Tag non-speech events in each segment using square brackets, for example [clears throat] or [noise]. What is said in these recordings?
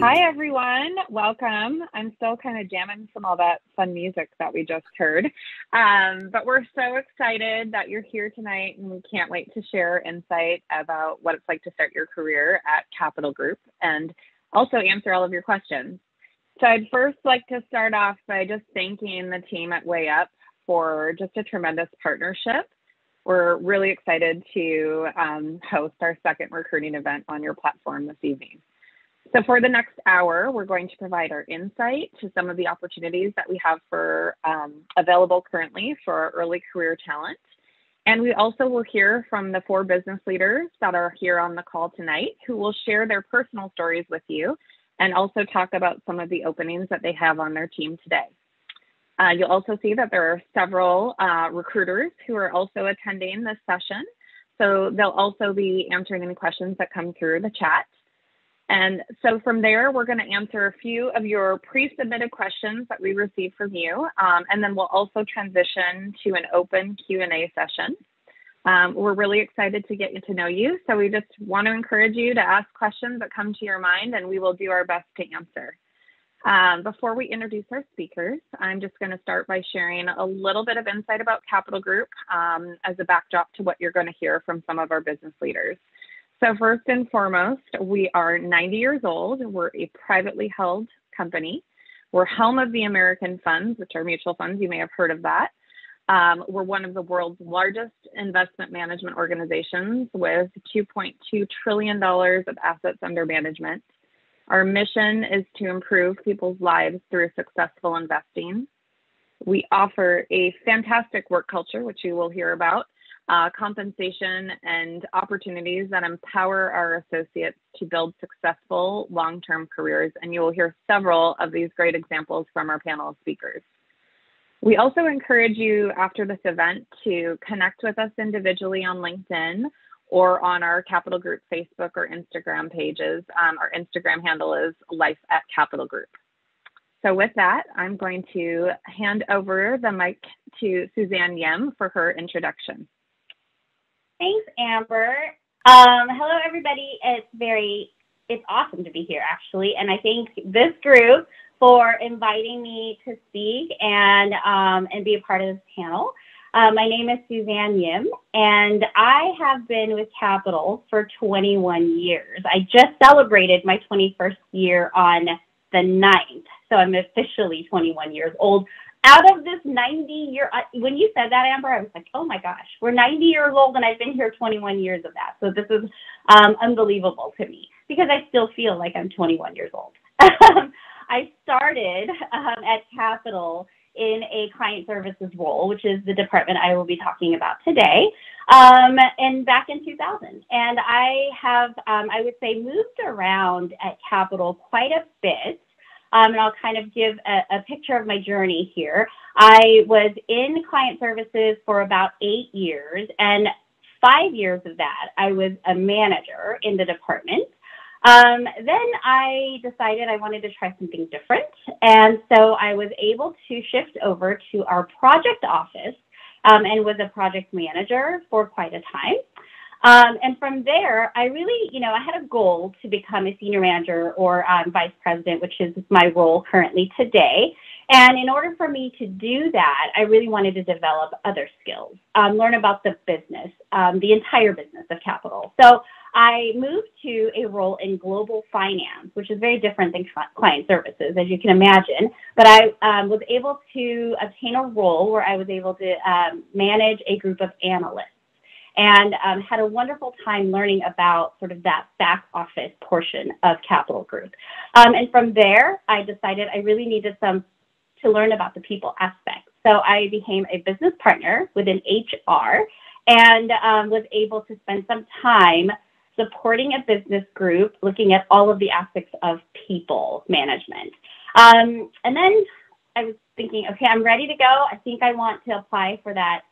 Hi, everyone. Welcome. I'm still kind of jamming from all that fun music that we just heard. Um, but we're so excited that you're here tonight, and we can't wait to share insight about what it's like to start your career at Capital Group and also answer all of your questions. So, I'd first like to start off by just thanking the team at WayUp for just a tremendous partnership. We're really excited to um, host our second recruiting event on your platform this evening. So for the next hour, we're going to provide our insight to some of the opportunities that we have for um, available currently for our early career talent. And we also will hear from the four business leaders that are here on the call tonight who will share their personal stories with you and also talk about some of the openings that they have on their team today. Uh, you'll also see that there are several uh, recruiters who are also attending this session. So they'll also be answering any questions that come through the chat. And so from there, we're going to answer a few of your pre-submitted questions that we received from you, um, and then we'll also transition to an open Q&A session. Um, we're really excited to get to know you, so we just want to encourage you to ask questions that come to your mind, and we will do our best to answer. Um, before we introduce our speakers, I'm just going to start by sharing a little bit of insight about Capital Group um, as a backdrop to what you're going to hear from some of our business leaders. So, first and foremost, we are 90 years old. We're a privately held company. We're helm of the American funds, which are mutual funds. You may have heard of that. Um, we're one of the world's largest investment management organizations with $2.2 trillion of assets under management. Our mission is to improve people's lives through successful investing. We offer a fantastic work culture, which you will hear about, uh, compensation, and opportunities that empower our associates to build successful long term careers. And you will hear several of these great examples from our panel of speakers. We also encourage you after this event to connect with us individually on LinkedIn or on our Capital Group Facebook or Instagram pages. Um, our Instagram handle is Life at Capital Group. So with that, I'm going to hand over the mic to Suzanne Yim for her introduction. Thanks, Amber. Um, hello, everybody. It's very, it's awesome to be here, actually. And I thank this group for inviting me to speak and um, and be a part of this panel. Uh, my name is Suzanne Yim, and I have been with Capital for 21 years. I just celebrated my 21st year on the 9th, so I'm officially 21 years old out of this 90 year, when you said that, Amber, I was like, oh my gosh, we're 90 years old and I've been here 21 years of that. So this is um, unbelievable to me because I still feel like I'm 21 years old. [laughs] I started um, at Capital in a client services role, which is the department I will be talking about today, um, and back in 2000. And I have, um, I would say, moved around at Capital quite a bit um, and I'll kind of give a, a picture of my journey here. I was in client services for about eight years, and five years of that, I was a manager in the department. Um, then I decided I wanted to try something different. And so I was able to shift over to our project office um, and was a project manager for quite a time. Um, and from there, I really, you know, I had a goal to become a senior manager or um, vice president, which is my role currently today. And in order for me to do that, I really wanted to develop other skills, um, learn about the business, um, the entire business of capital. So I moved to a role in global finance, which is very different than client services, as you can imagine. But I um, was able to obtain a role where I was able to um, manage a group of analysts and um, had a wonderful time learning about sort of that back office portion of Capital Group. Um, and from there, I decided I really needed some to learn about the people aspect. So I became a business partner within HR and um, was able to spend some time supporting a business group, looking at all of the aspects of people management. Um, and then I was thinking, okay, I'm ready to go. I think I want to apply for that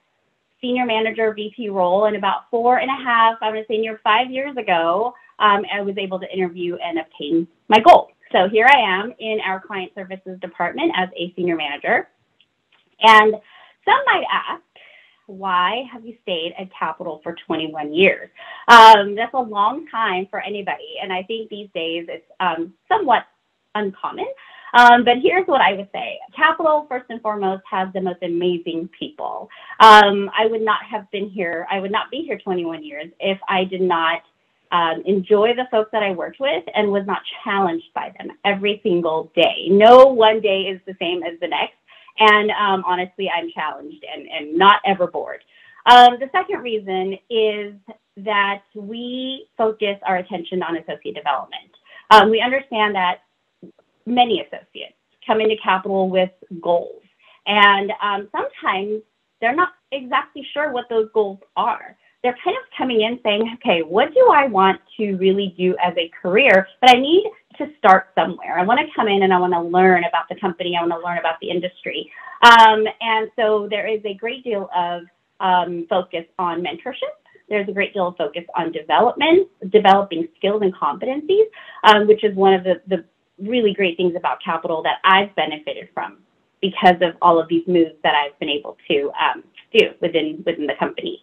senior manager VP role. And about four and a half, going to say near five years ago, um, I was able to interview and obtain my goal. So here I am in our client services department as a senior manager. And some might ask, why have you stayed at Capital for 21 years? Um, that's a long time for anybody, and I think these days it's um, somewhat uncommon. Um, but here's what I would say. Capital, first and foremost, has the most amazing people. Um, I would not have been here, I would not be here 21 years if I did not um, enjoy the folks that I worked with and was not challenged by them every single day. No one day is the same as the next. And um, honestly, I'm challenged and, and not ever bored. Um, the second reason is that we focus our attention on associate development. Um, we understand that many associates come into capital with goals, and um, sometimes they're not exactly sure what those goals are. They're kind of coming in saying, okay, what do I want to really do as a career? But I need to start somewhere. I want to come in and I want to learn about the company. I want to learn about the industry. Um, and so there is a great deal of um, focus on mentorship. There's a great deal of focus on development, developing skills and competencies, um, which is one of the, the really great things about capital that I've benefited from because of all of these moves that I've been able to um, do within within the company.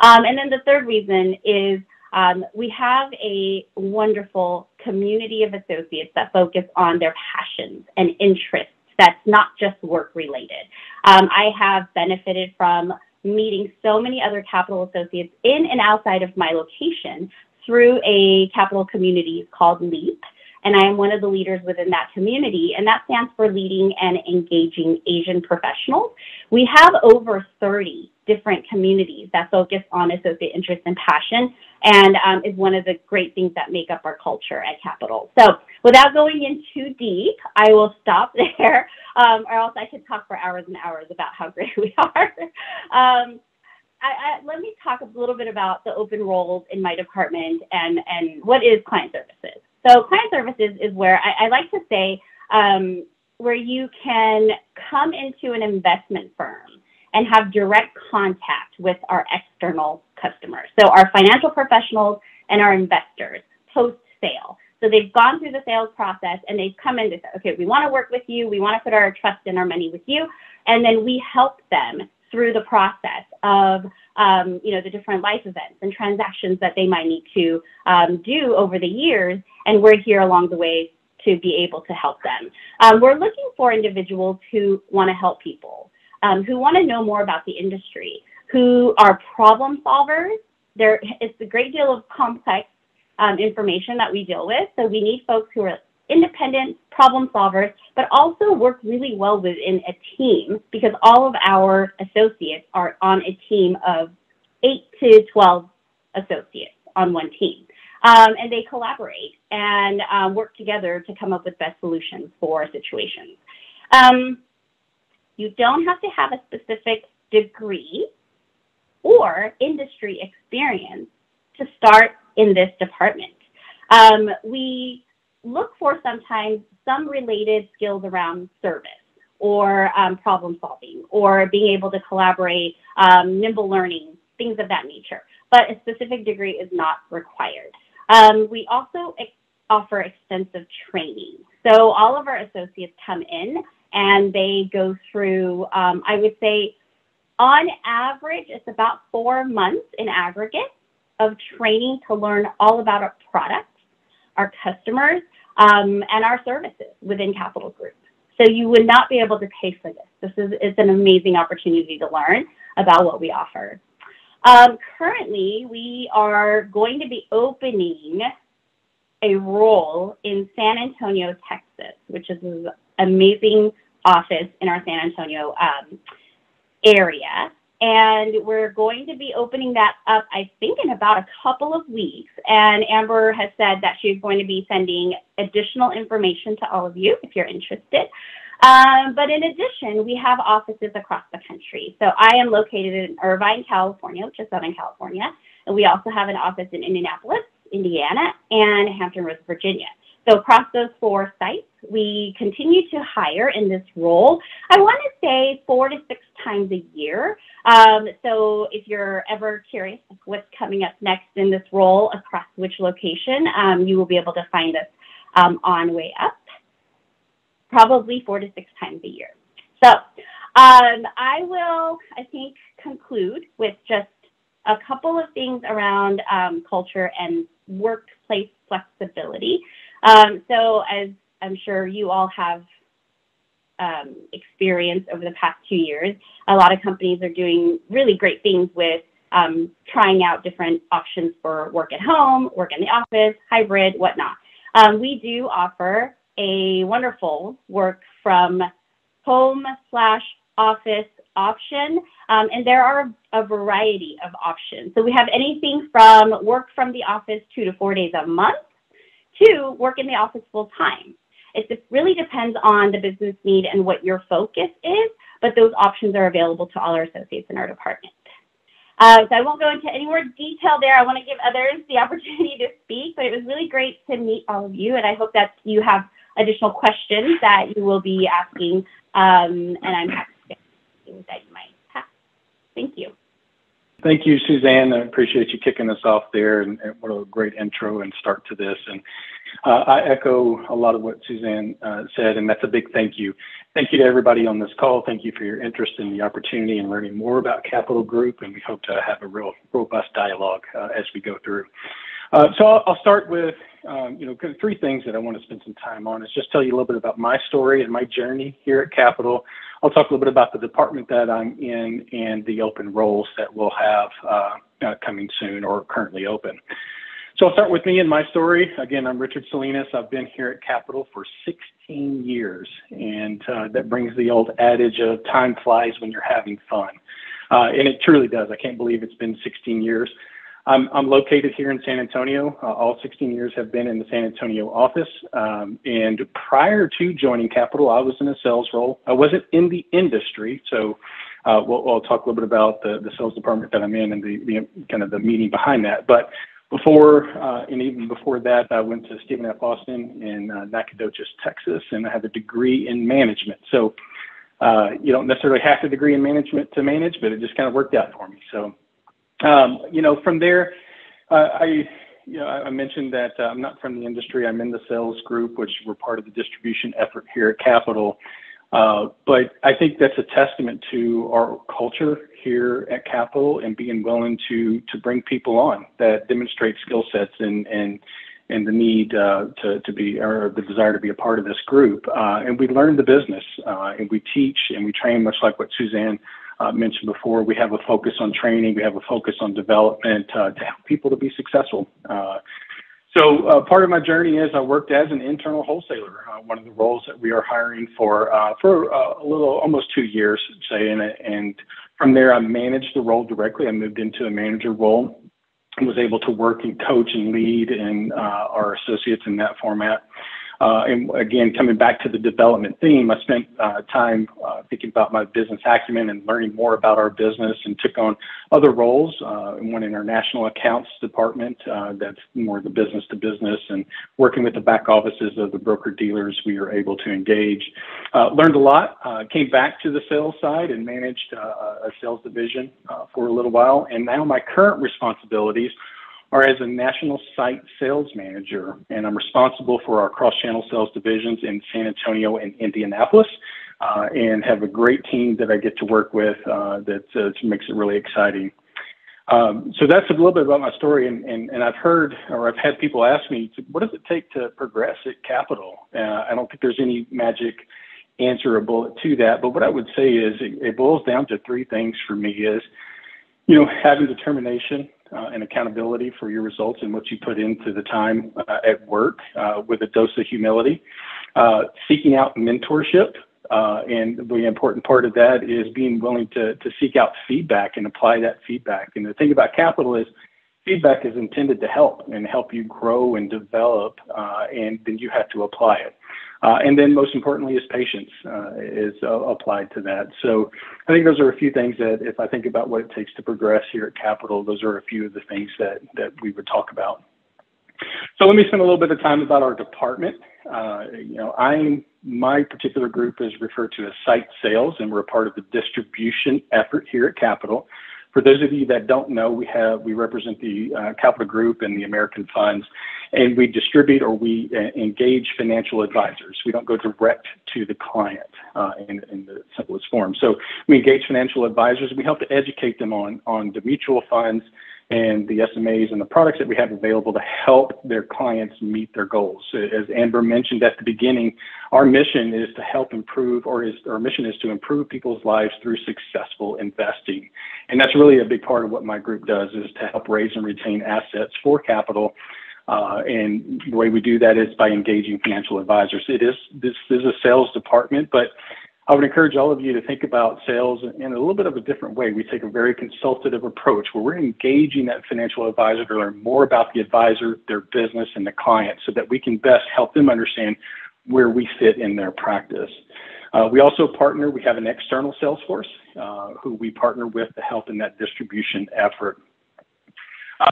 Um, and then the third reason is um, we have a wonderful community of associates that focus on their passions and interests. That's not just work related. Um, I have benefited from meeting so many other capital associates in and outside of my location through a capital community called LEAP and I am one of the leaders within that community, and that stands for Leading and Engaging Asian Professionals. We have over 30 different communities that focus on associate interest and passion, and um, is one of the great things that make up our culture at Capital. So, without going in too deep, I will stop [laughs] there, um, or else I could talk for hours and hours about how great we [laughs] are. um, I, I, let me talk a little bit about the open roles in my department and, and what is client services. So client services is where I, I like to say um, where you can come into an investment firm and have direct contact with our external customers. So our financial professionals and our investors post sale. So they've gone through the sales process and they've come in to say, okay, we want to work with you. We want to put our trust and our money with you. And then we help them through the process of um, you know the different life events and transactions that they might need to um, do over the years, and we're here along the way to be able to help them. Um, we're looking for individuals who want to help people, um, who want to know more about the industry, who are problem solvers. There is a great deal of complex um, information that we deal with, so we need folks who are independent problem solvers, but also work really well within a team because all of our associates are on a team of eight to 12 associates on one team. Um, and they collaborate and um, work together to come up with best solutions for situations. Um, you don't have to have a specific degree or industry experience to start in this department. Um, we look for sometimes some related skills around service or um, problem solving or being able to collaborate, um, nimble learning, things of that nature. But a specific degree is not required. Um, we also ex- offer extensive training. So all of our associates come in and they go through, um, I would say, on average, it's about four months in aggregate of training to learn all about our products, our customers, um, and our services within Capital Group. So you would not be able to pay for this. This is it's an amazing opportunity to learn about what we offer. Um, currently, we are going to be opening a role in San Antonio, Texas, which is amazing office in our San Antonio um, area and we're going to be opening that up, I think, in about a couple of weeks. And Amber has said that she's going to be sending additional information to all of you if you're interested. Um, but in addition, we have offices across the country. So I am located in Irvine, California, which is Southern California. And we also have an office in Indianapolis, Indiana, and Hampton Roads, Virginia. So across those four sites, we continue to hire in this role. I want to say four to six times a year. Um, so if you're ever curious what's coming up next in this role across which location, um, you will be able to find us um, on WayUp, probably four to six times a year. So um, I will, I think, conclude with just a couple of things around um, culture and workplace flexibility. Um, so as I'm sure you all have um, experience over the past two years, a lot of companies are doing really great things with um, trying out different options for work at home, work in the office, hybrid, whatnot. Um, we do offer a wonderful work from home slash office option, um, and there are a variety of options. So we have anything from work from the office two to four days a month to work in the office full time. It really depends on the business need and what your focus is, but those options are available to all our associates in our department. Uh, so I won't go into any more detail there. I want to give others the [laughs] opportunity to speak, but it was really great to meet all of you, and I hope that you have additional questions that you will be asking, um, and I'm happy to things that you might have. Thank you. Thank you, Suzanne. I appreciate you kicking us off there, and, and what a great intro and start to this. And uh, I echo a lot of what Suzanne uh, said, and that's a big thank you. Thank you to everybody on this call. Thank you for your interest in the opportunity and learning more about Capital Group, and we hope to have a real robust dialogue uh, as we go through. Uh, so I'll, I'll, start with, um, you know, three things that I want to spend some time on is just tell you a little bit about my story and my journey here at Capital. I'll talk a little bit about the department that I'm in and the open roles that we'll have uh, uh, coming soon or currently open. So I'll start with me and my story. Again, I'm Richard Salinas. I've been here at Capital for 16 years, and uh, that brings the old adage of time flies when you're having fun. Uh, and it truly does. I can't believe it's been 16 years. I'm, I'm located here in San Antonio. Uh, all 16 years have been in the San Antonio office. Um, and prior to joining Capital, I was in a sales role. I wasn't in the industry, so uh, we'll, we'll, talk a little bit about the, the sales department that I'm in and the, the kind of the meaning behind that. But before uh, and even before that, I went to Stephen F. Austin in uh, Nacogdoches, Texas, and I have a degree in management. So uh, you don't necessarily have a degree in management to manage, but it just kind of worked out for me. So um, you know, from there, uh, I, you know, I mentioned that uh, I'm not from the industry. I'm in the sales group, which we're part of the distribution effort here at Capital. Uh, but I think that's a testament to our culture here at Capital and being willing to to bring people on that demonstrate skill sets and and and the need uh, to to be or the desire to be a part of this group. Uh, and we learn the business uh, and we teach and we train, much like what Suzanne uh, mentioned before, we have a focus on training, we have a focus on development to help people to be successful. Uh, so uh, part of my journey is I worked as an internal wholesaler, uh, one of the roles that we are hiring for uh, for a little almost two years, say, and, and from there I managed the role directly. I moved into a manager role and was able to work and coach and lead and our associates in that format. Uh, and again, coming back to the development theme, I spent uh, time uh, thinking about my business acumen and learning more about our business and took on other roles. Uh, one in our national accounts department, uh, that's more the business to business and working with the back offices of the broker dealers we were able to engage. Uh, learned a lot, came back to the sales side and managed a sales division for a little while. And now my current responsibilities are as a national site sales manager, and I'm responsible for our cross channel sales divisions in San Antonio and Indianapolis. Uh, and have a great team that I get to work with uh, that uh, makes it really exciting. Um, so that's a little bit about my story, and, and, and I've heard or I've had people ask me, what does it take to progress at Capital? Uh, I don't think there's any magic answer or bullet to that, but what I would say is it, it boils down to three things for me: is you know having determination, uh, and accountability for your results and what you put into the time uh, at work uh, with a dose of humility. Uh, seeking out mentorship. Uh, and the important part of that is being willing to, to seek out feedback and apply that feedback. And the thing about capital is feedback is intended to help and help you grow and develop, uh, and then you have to apply it. Uh, and then most importantly is patience uh, is uh, applied to that. So I think those are a few things that if I think about what it takes to progress here at Capital, those are a few of the things that, that we would talk about. So let me spend a little bit of time about our department. Uh, you know, I'm my particular group is referred to as site sales, and we're a part of the distribution effort here at Capital For those of you that don't know, we have we represent the uh, Capital Group and the American Funds, and we distribute or we uh, engage financial advisors. We don't go direct to the client uh, in, in the simplest form. So we engage financial advisors. We help to educate them on on the mutual funds and the SMAs and the products that we have available to help their clients meet their goals. As Amber mentioned at the beginning, our mission is to help improve, or is, our mission is to improve people's lives through successful investing. And that's really a big part of what my group does is to help raise and retain assets for capital. Uh, and the way we do that is by engaging financial advisors. It is this is a sales department, but I would encourage all of you to think about sales in a little bit of a different way. We take a very consultative approach where we're engaging that financial advisor to learn more about the advisor, their business, and the client so that we can best help them understand where we fit in their practice. Uh, we also partner, we have an external sales force uh, who we partner with to help in that distribution effort.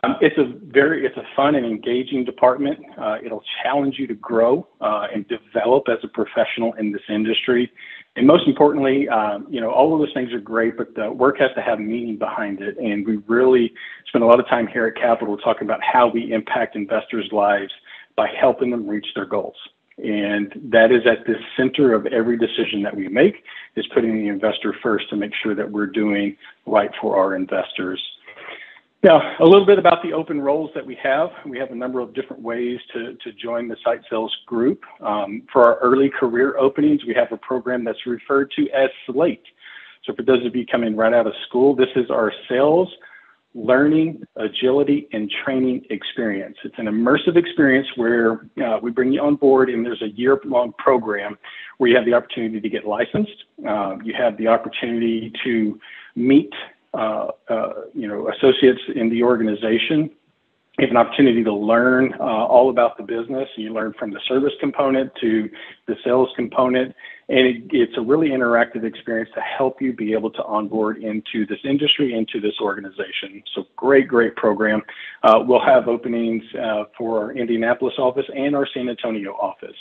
Um, it's a very, it's a fun and engaging department. Uh, it'll challenge you to grow uh, and develop as a professional in this industry. And most importantly, um, you know, all of those things are great, but the work has to have meaning behind it. And we really spend a lot of time here at Capital talking about how we impact investors' lives by helping them reach their goals. And that is at the center of every decision that we make is putting the investor first to make sure that we're doing right for our investors. Now, a little bit about the open roles that we have. We have a number of different ways to, to join the site sales group. Um, for our early career openings, we have a program that's referred to as SLATE. So for those of you coming right out of school, this is our sales, learning, agility, and training experience. It's an immersive experience where uh, we bring you on board and there's a year-long program where you have the opportunity to get licensed. Uh, you have the opportunity to meet you know, associates in the organization. Have an opportunity to learn uh, all about the business. You learn from the service component to the sales component, and it, it's a really interactive experience to help you be able to onboard into this industry, into this organization. So great, great program. Uh, we'll have openings uh, for our Indianapolis office and our San Antonio office.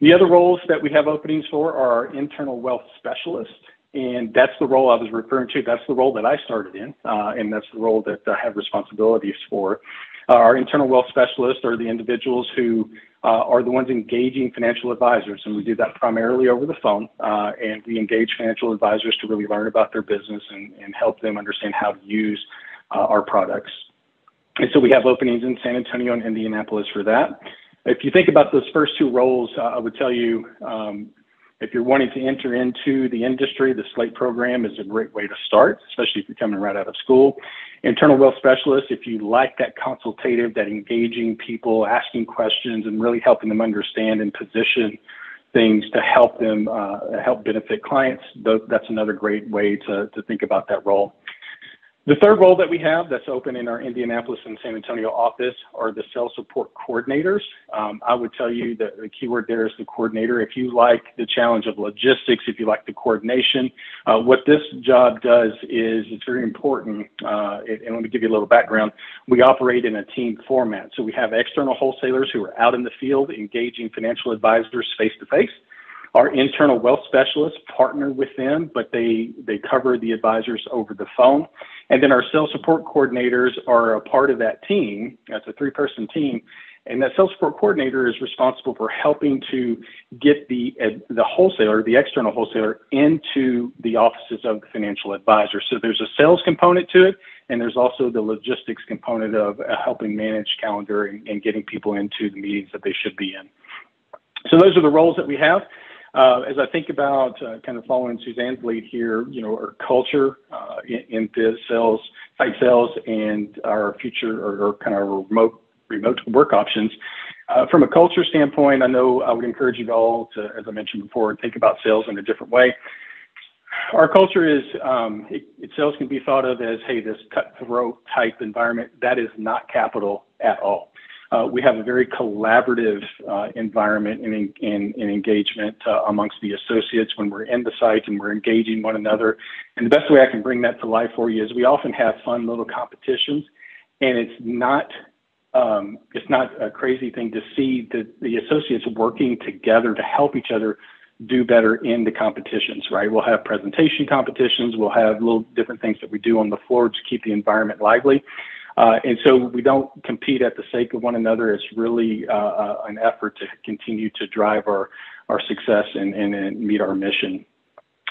The other roles that we have openings for are our internal wealth specialist and that's the role I was referring to. That's the role that I started in, uh, and that's the role that I have responsibilities for. Uh, our internal wealth specialists are the individuals who uh, are the ones engaging financial advisors, and we do that primarily over the phone. Uh, and we engage financial advisors to really learn about their business and, and help them understand how to use uh, our products. And so we have openings in San Antonio and Indianapolis for that. If you think about those first two roles, uh, I would tell you um, if you're wanting to enter into the industry, the SLATE program is a great way to start, especially if you're coming right out of school. Internal wealth specialist, if you like that consultative, that engaging people, asking questions, and really helping them understand and position things to help them uh, help benefit clients, that's another great way to, to think about that role. The third role that we have that's open in our Indianapolis and San Antonio office are the sales support coordinators. Um, I would tell you that the keyword there is the coordinator. If you like the challenge of logistics, if you like the coordination, uh, what this job does is it's very important. Uh, and let me give you a little background. We operate in a team format. So we have external wholesalers who are out in the field engaging financial advisors face to face. Our internal wealth specialists partner with them, but they, they cover the advisors over the phone. And then our sales support coordinators are a part of that team. That's a three person team. And that sales support coordinator is responsible for helping to get the the wholesaler, the external wholesaler, into the offices of the financial advisor. So there's a sales component to it, and there's also the logistics component of uh, helping manage calendar and, and getting people into the meetings that they should be in. So those are the roles that we have. Uh, as I think about uh, kind of following Suzanne's lead here, you know, our culture uh, in, in sales, site sales, and our future or, or kind of remote remote work options. Uh, from a culture standpoint, I know I would encourage you all to, as I mentioned before, think about sales in a different way. Our culture is um, it, it, sales can be thought of as, hey, this cutthroat type environment. That is not capital at all. Uh, we have a very collaborative uh, environment and, and, and engagement uh, amongst the associates when we're in the site and we're engaging one another. And the best way I can bring that to life for you is we often have fun little competitions, and it's not um, it's not a crazy thing to see the, the associates working together to help each other do better in the competitions, right? We'll have presentation competitions, we'll have little different things that we do on the floor to keep the environment lively. Uh, and so we don't compete at the sake of one another. It's really uh, uh, an effort to continue to drive our, our success and, and, and meet our mission.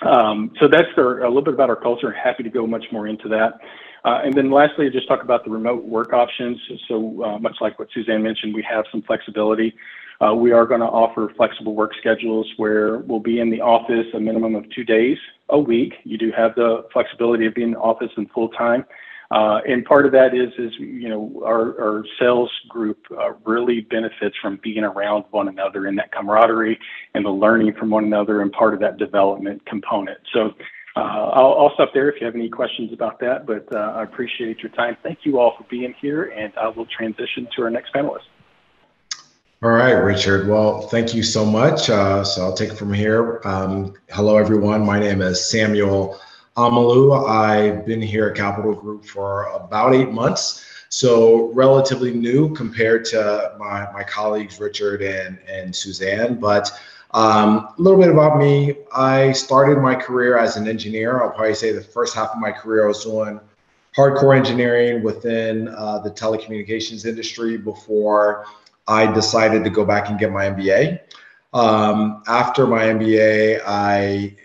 Um, so that's our, a little bit about our culture. Happy to go much more into that. Uh, and then lastly, just talk about the remote work options. So uh, much like what Suzanne mentioned, we have some flexibility. Uh, we are going to offer flexible work schedules where we'll be in the office a minimum of two days a week. You do have the flexibility of being in the office and full time. Uh, and part of that is, is you know, our, sales group uh, really benefits from being around one another and that camaraderie and the learning from one another and part of that development component. So uh, I'll, stop there if you have any questions about that, but I appreciate your time. Thank you all for being here, and I will transition to our next panelist. All right, Richard. Well, thank you so much. Uh, so I'll take it from here. Um, hello, everyone. My name is Samuel Amalu. I've been here at Capital Group for about eight months, so relatively new compared to my, my colleagues Richard and, and Suzanne. But um, a little bit about me. I started my career as an engineer. I'll probably say the first half of my career I was doing hardcore engineering within uh, the telecommunications industry before I decided to go back and get my MBA. Um, after my MBA, I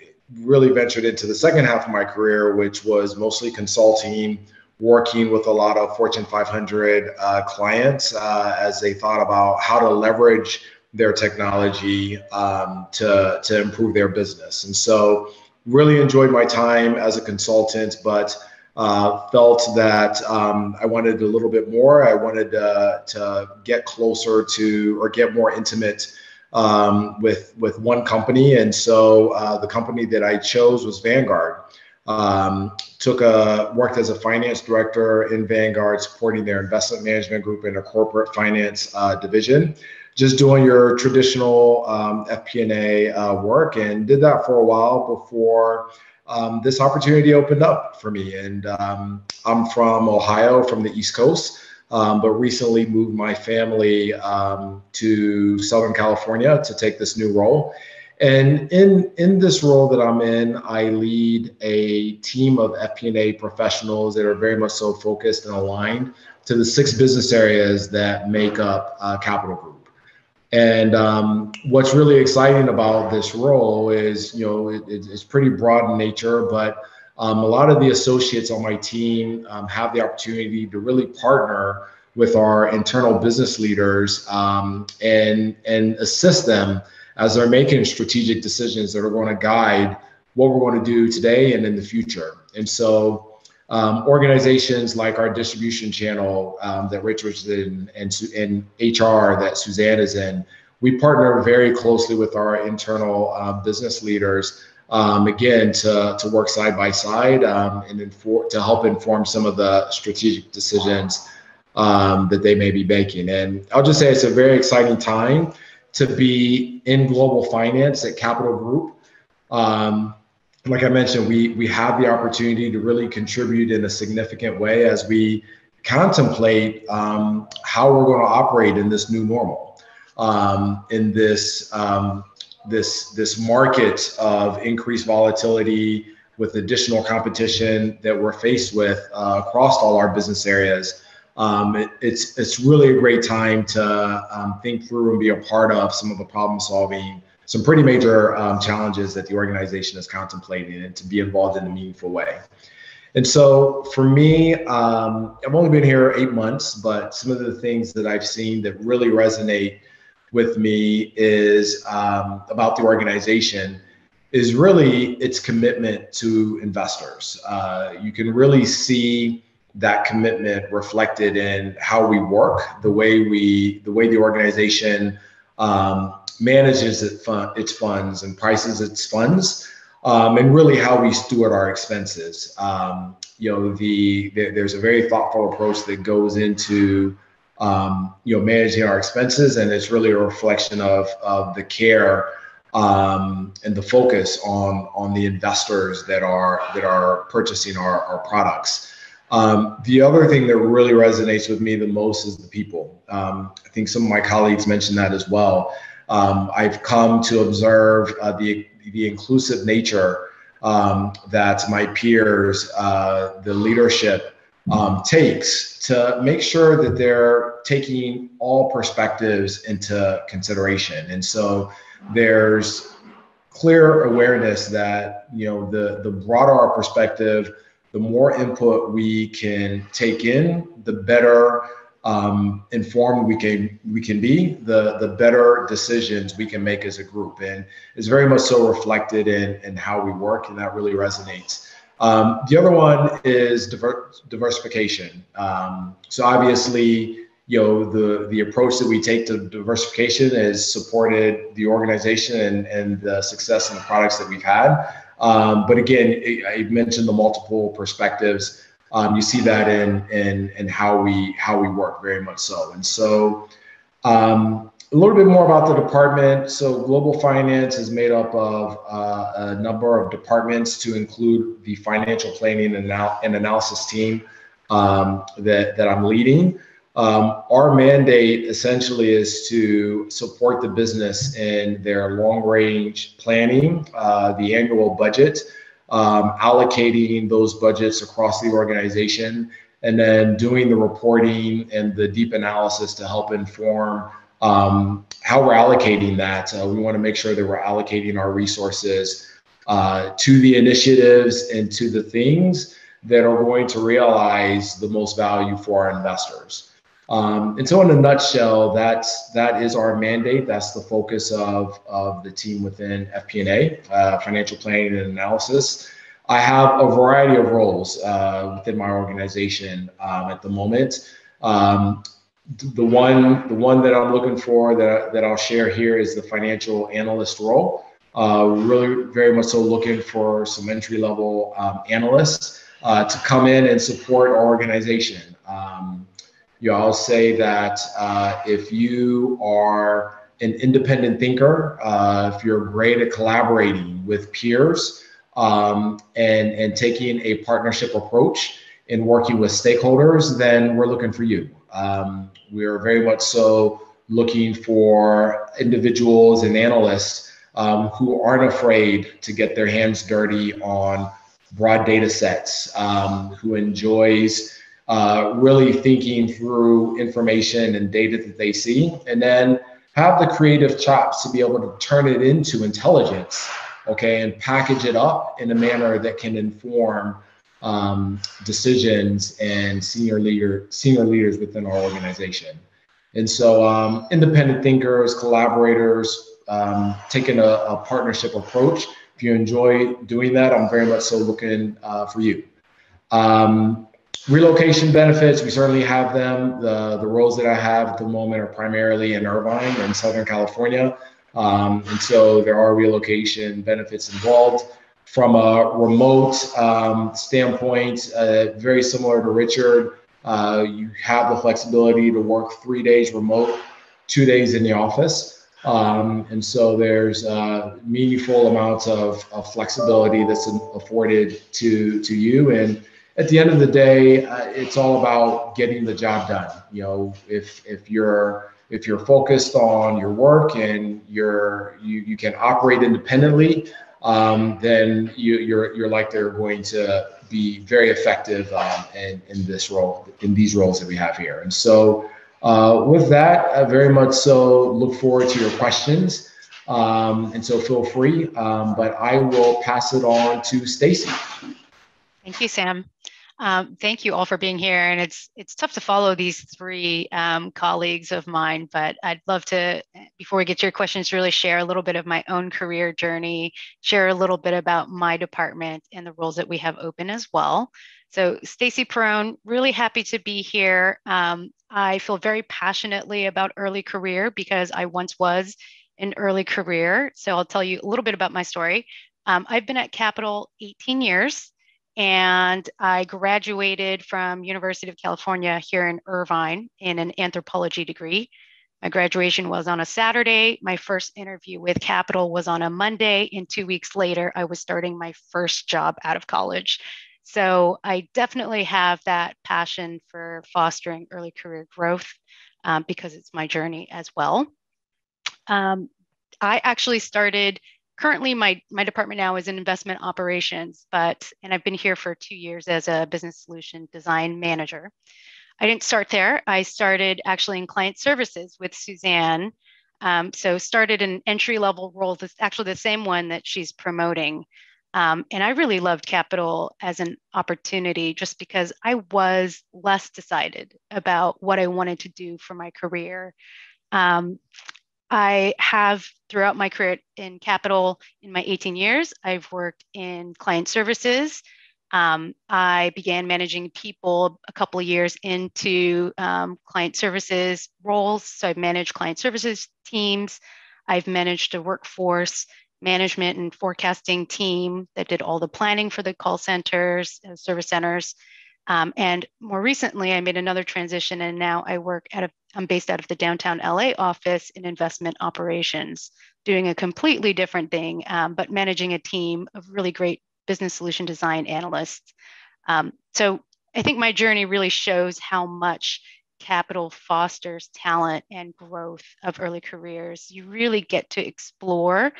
really ventured into the second half of my career, which was mostly consulting, working with a lot of Fortune 500 uh, clients uh, as they thought about how to leverage their technology um, to, to improve their business. And so, really enjoyed my time as a consultant, but uh, felt that um, I wanted a little bit more. I wanted uh, to get closer to or get more intimate um, with with one company, and so uh, the company that I chose was Vanguard. Um, took a worked as a finance director in Vanguard, supporting their investment management group in a corporate finance uh, division. Just doing your traditional um, FP&A uh, work, and did that for a while before um, this opportunity opened up for me. And um, I'm from Ohio, from the East Coast um, but recently moved my family um, to Southern California to take this new role. And in in this role that I'm in, I lead a team of FP&A professionals that are very much so focused and aligned to the six business areas that make up uh, Capital Group. And um, what's really exciting about this role is, you know, it, it's pretty broad in nature, but um, a lot of the associates on my team um, have the opportunity to really partner with our internal business leaders um, and and assist them as they're making strategic decisions that are going to guide what we're going to do today and in the future. And so, um, organizations like our distribution channel um, that Richard's in and, and HR that Suzanne is in, we partner very closely with our internal uh, business leaders um, again to, to work side by side um, and infor- to help inform some of the strategic decisions um, that they may be making. And I'll just say it's a very exciting time to be in global finance at Capital Group. Um, like I mentioned, we we have the opportunity to really contribute in a significant way as we contemplate um, how we're going to operate in this new normal, um, in this um, this this market of increased volatility with additional competition that we're faced with uh, across all our business areas. Um, it, it's it's really a great time to um, think through and be a part of some of the problem solving, some pretty major um, challenges that the organization is contemplating, and to be involved in a meaningful way. And so for me, um, I've only been here eight months, but some of the things that I've seen that really resonate with me is um, about the organization is really its commitment to investors. Uh, you can really see that commitment reflected in how we work, the way we, the way the organization um, manages its, its funds and prices its funds, um, and really how we steward our expenses. Um, you know, the, the, there's a very thoughtful approach that goes into um, you know, managing our expenses, and it's really a reflection of of the care um, and the focus on on the investors that are that are purchasing our, our products. Um, the other thing that really resonates with me the most is the people. Um, I think some of my colleagues mentioned that as well. um, I've come to observe uh, the, the inclusive nature um, that my peers, uh, the leadership um, takes to make sure that they're taking all perspectives into consideration. And so there's clear awareness that you know the the broader our perspective, the more input we can take in, the better um, informed we can we can be, the the better decisions we can make as a group, and it's very much so reflected in in how we work, and that really resonates. Um, the other one is diver- diversification. Um, so obviously, you know, the the approach that we take to diversification has supported the organization and and the success and the products that we've had. Um, but again, I mentioned the multiple perspectives. Um, you see that in in in how we how we work very much so. And so um, a little bit more about the department. So global finance is made up of uh, a number of departments to include the financial planning and, anal- and analysis team um, that that I'm leading. Um, our mandate essentially is to support the business in their long range planning, uh, the annual budget, um, allocating those budgets across the organization, and then doing the reporting and the deep analysis to help inform um, how we're allocating that. Uh, we want to make sure that we're allocating our resources uh, to the initiatives and to the things that are going to realize the most value for our investors. Um, and so, in a nutshell, that's that is our mandate. That's the focus of of the team within FP&A, uh, financial planning and analysis. I have a variety of roles uh, within my organization um, at the moment. Um, the one the one that I'm looking for that that I'll share here is the financial analyst role. Uh, really, very much so looking for some entry level um, analysts uh, to come in and support our organization. Um, you know, I'll say that uh, if you are an independent thinker, uh, if you're great at collaborating with peers um, and, and taking a partnership approach in working with stakeholders, then we're looking for you. Um, we are very much so looking for individuals and analysts um, who aren't afraid to get their hands dirty on broad data sets, um, who enjoys uh, really thinking through information and data that they see, and then have the creative chops to be able to turn it into intelligence, okay, and package it up in a manner that can inform um, decisions and senior leader senior leaders within our organization. And so, um, independent thinkers, collaborators, um, taking a, a, partnership approach. If you enjoy doing that, I'm very much so looking uh, for you. Um, Relocation benefits, we certainly have them. The, the roles that I have at the moment are primarily in Irvine in Southern California. Um, and so there are relocation benefits involved. From a remote um, standpoint, uh, very similar to Richard, uh, you have the flexibility to work three days remote, two days in the office. Um, and so there's uh, meaningful amounts of, of flexibility that's afforded to, to you. And at the end of the day, uh, it's all about getting the job done. You know, if if you're if you're focused on your work and you're you you can operate independently, um, then you, you're you're likely going to be very effective um, in in this role in these roles that we have here. And so, uh, with that, I very much so look forward to your questions. Um, and so feel free, um, but I will pass it on to Stacy. Thank you, Sam. Um, thank you all for being here. And it's it's tough to follow these three um, colleagues of mine, but I'd love to, before we get to your questions, really share a little bit of my own career journey, share a little bit about my department and the roles that we have open as well. So Stacy Perrone, really happy to be here. Um, I feel very passionately about early career because I once was an early career. So I'll tell you a little bit about my story. Um, I've been at Capital 18 years and I graduated from University of California here in Irvine in an anthropology degree. My graduation was on a Saturday. My first interview with Capital was on a Monday. And two weeks later, I was starting my first job out of college. So I definitely have that passion for fostering early career growth um, because it's my journey as well. Um, I actually started currently my my department now is in investment operations but and i've been here for two years as a business solution design manager. I didn't start there. I started actually in client services with suzanne um, so started an entry level role that's actually the same one that she's promoting. Um, and i really loved capital as an opportunity just because i was less decided about what i wanted to do for my career. Um, I have throughout my career in capital in my 18 years, I've worked in client services. Um, I began managing people a couple of years into um, client services roles. So I've managed client services teams. I've managed a workforce management and forecasting team that did all the planning for the call centers, service centers. Um, and more recently, I made another transition, and now I work at a, I'm based out of the downtown LA office in investment operations, doing a completely different thing, um, but managing a team of really great business solution design analysts. Um, so I think my journey really shows how much capital fosters talent and growth of early careers. You really get to explore.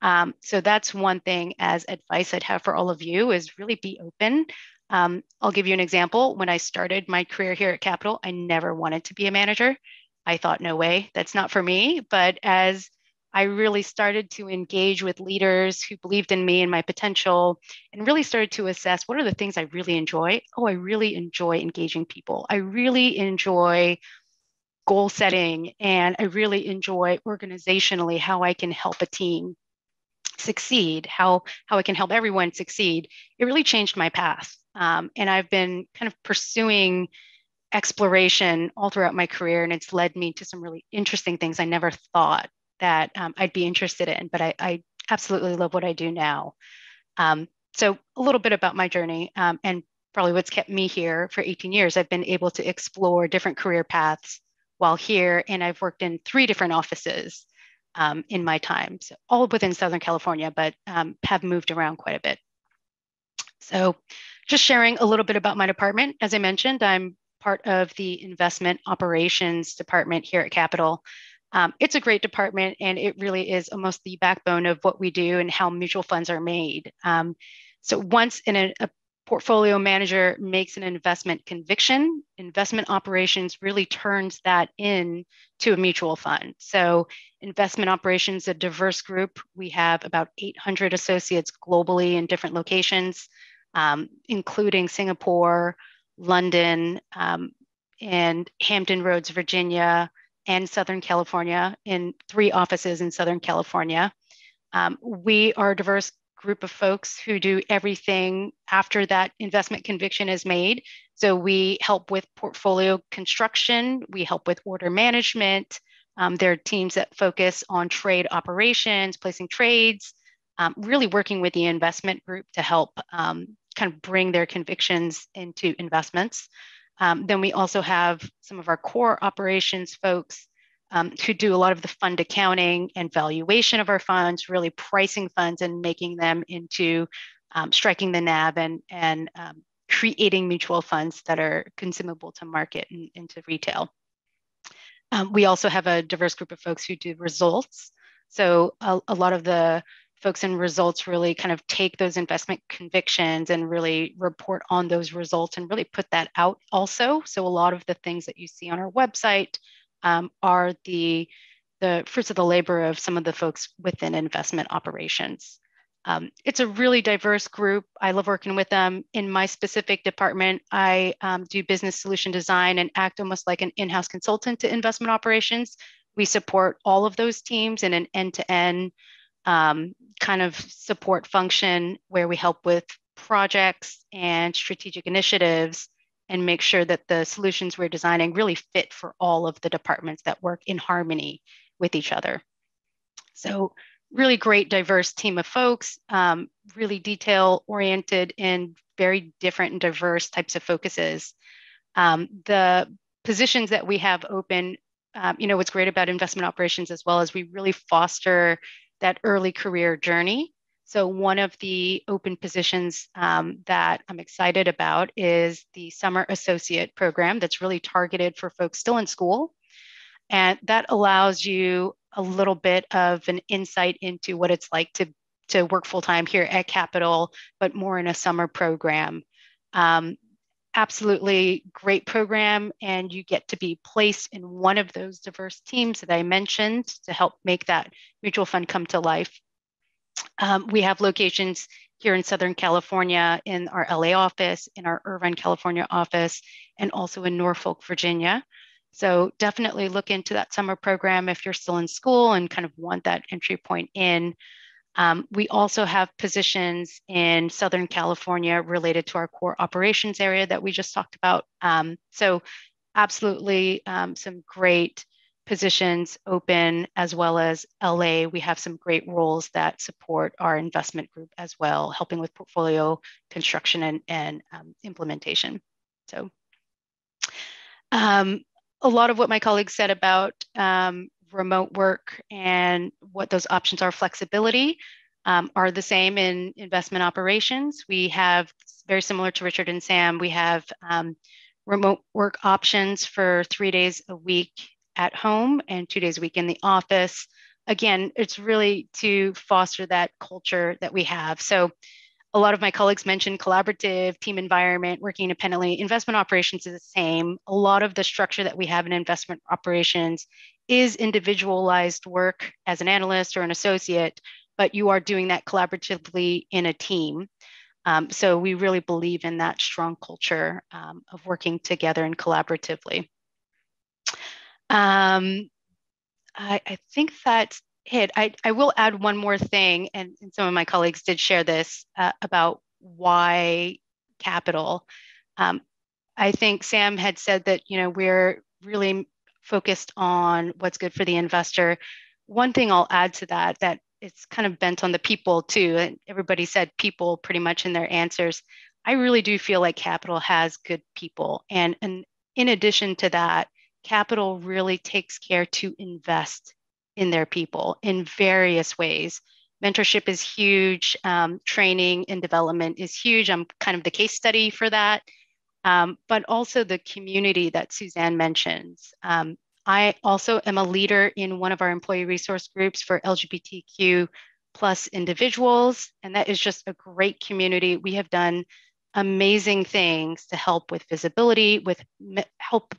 Um, so that's one thing as advice I'd have for all of you is really be open um, I'll give you an example. When I started my career here at Capital, I never wanted to be a manager. I thought, no way, that's not for me. But as I really started to engage with leaders who believed in me and my potential and really started to assess what are the things I really enjoy. Oh, I really enjoy engaging people. I really enjoy goal setting and I really enjoy organizationally how I can help a team succeed, how how I can help everyone succeed. It really changed my path. Um, and I've been kind of pursuing exploration all throughout my career, and it's led me to some really interesting things I never thought that um, I'd be interested in. But I, I, absolutely love what I do now. Um, so, a little bit about my journey um, and probably what's kept me here for 18 years. I've been able to explore different career paths while here, and I've worked in three different offices um, in my time, so all within Southern California, but um, have moved around quite a bit. So just sharing a little bit about my department. As I mentioned, I'm part of the investment operations department here at Capital. Um, it's a great department and it really is almost the backbone of what we do and how mutual funds are made. Um, so once in a, a, portfolio manager makes an investment conviction, investment operations really turns that in to a mutual fund. So investment operations, a diverse group. We have about 800 associates globally in different locations um, including Singapore, London, um, and Hampton Roads, Virginia, and Southern California, in three offices in Southern California. Um, we are a diverse group of folks who do everything after that investment conviction is made. So we help with portfolio construction, we help with order management. Um, there are teams that focus on trade operations, placing trades, um, really working with the investment group to help um, kind of bring their convictions into investments. Um, then we also have some of our core operations folks um, who do a lot of the fund accounting and valuation of our funds, really pricing funds and making them into um, striking the NAV and, and um, creating mutual funds that are consumable to market and into retail. Um, we also have a diverse group of folks who do results. So a, a lot of the folks in results really kind of take those investment convictions and really report on those results and really put that out also. So a lot of the things that you see on our website um, are the, the fruits of the labor of some of the folks within investment operations. Um, it's a really diverse group. I love working with them. In my specific department, I um, do business solution design and act almost like an in-house consultant to investment operations. We support all of those teams in an end-to-end um, kind of support function where we help with projects and strategic initiatives and make sure that the solutions we're designing really fit for all of the departments that work in harmony with each other. So really great diverse team of folks, um, really detail oriented and very different and diverse types of focuses. Um, the positions that we have open, um, you know, what's great about investment operations as well is we really foster that early career journey. So, one of the open positions um, that I'm excited about is the Summer Associate Program that's really targeted for folks still in school. And that allows you a little bit of an insight into what it's like to to work full time here at Capital, but more in a summer program. Um, absolutely great program, and you get to be placed in one of those diverse teams that I mentioned to help make that mutual fund come to life. Um, we have locations here in Southern California in our LA office, in our Irvine, California office, and also in Norfolk, Virginia. So definitely look into that summer program if you're still in school and kind of want that entry point in. Um, we also have positions in Southern California related to our core operations area that we just talked about. Um, so absolutely um, some great positions open as well as LA. We have some great roles that support our investment group as well, helping with portfolio construction and, and um, implementation. So um, a lot of what my colleagues said about um, remote work and what those options are flexibility um, are the same in investment operations. We have very similar to Richard and Sam, we have um, remote work options for three days a week at home and two days a week in the office. Again, it's really to foster that culture that we have. So a lot of my colleagues mentioned collaborative team environment, working independently. Investment operations is the same. A lot of the structure that we have in investment operations is individualized work as an analyst or an associate, but you are doing that collaboratively in a team. Um, so we really believe in that strong culture um, of working together and collaboratively. Um, I, I, think that's it. I, I will add one more thing, and, and some of my colleagues did share this uh, about why capital. Um, I think Sam had said that you know we're really focused on what's good for the investor. One thing I'll add to that that it's kind of bent on the people too. And everybody said people pretty much in their answers. I really do feel like capital has good people. And, and in addition to that, capital really takes care to invest in their people in various ways. Mentorship is huge, um, training and development is huge. I'm kind of the case study for that. Um, but also the community that Suzanne mentions. Um, I also am a leader in one of our employee resource groups for LGBTQ plus individuals, and that is just a great community. We have done amazing things to help with visibility, with help